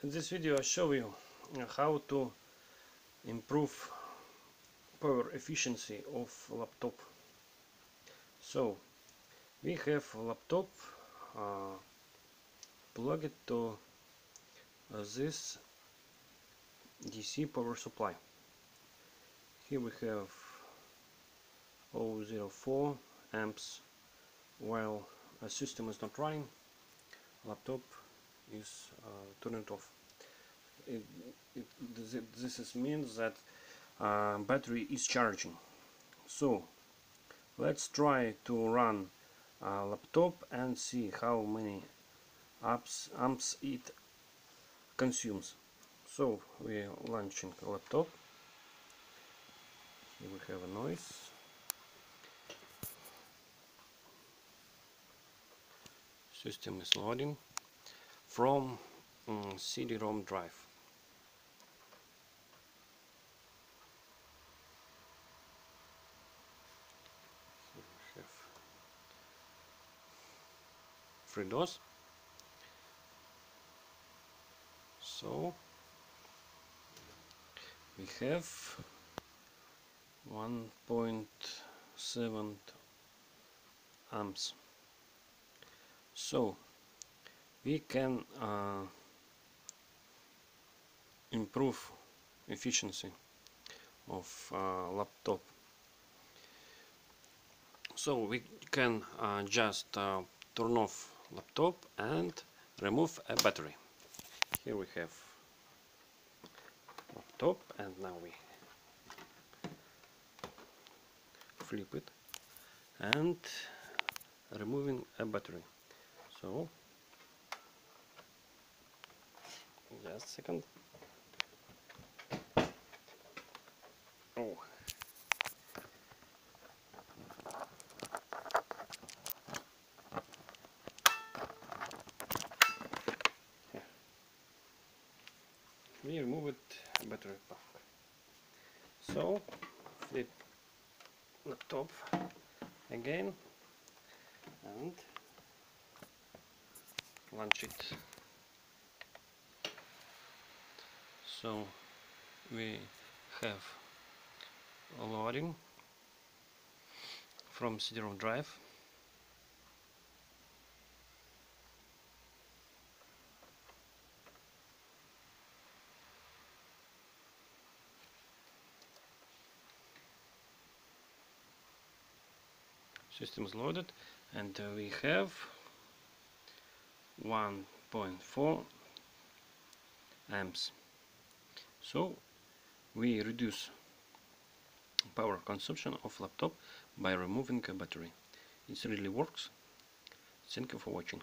In this video I show you uh, how to improve power efficiency of laptop. So we have laptop uh, plugged to uh, this DC power supply. Here we have 004 amps while a system is not running laptop is uh, turned off. It, it, this, is means that uh, battery is charging. So let's try to run a laptop and see how many amps, amps it consumes. So we are launching a laptop. Here we have a noise. System is loading from um, CD-ROM drive. We have FreeDOS. So we have 1.7 amps. So we can uh, improve efficiency of uh, laptop. So we can uh, just uh, turn off laptop and remove a battery. Here we have laptop and now we flip it and removing a battery. So just a second. Oh. We removed battery pack. So flip laptop again and launch it so we have loading from CD-ROM drive. System is loaded and uh, we have 1.4 amps so we reduce power consumption of laptop by removing a battery. It really works. Thank you for watching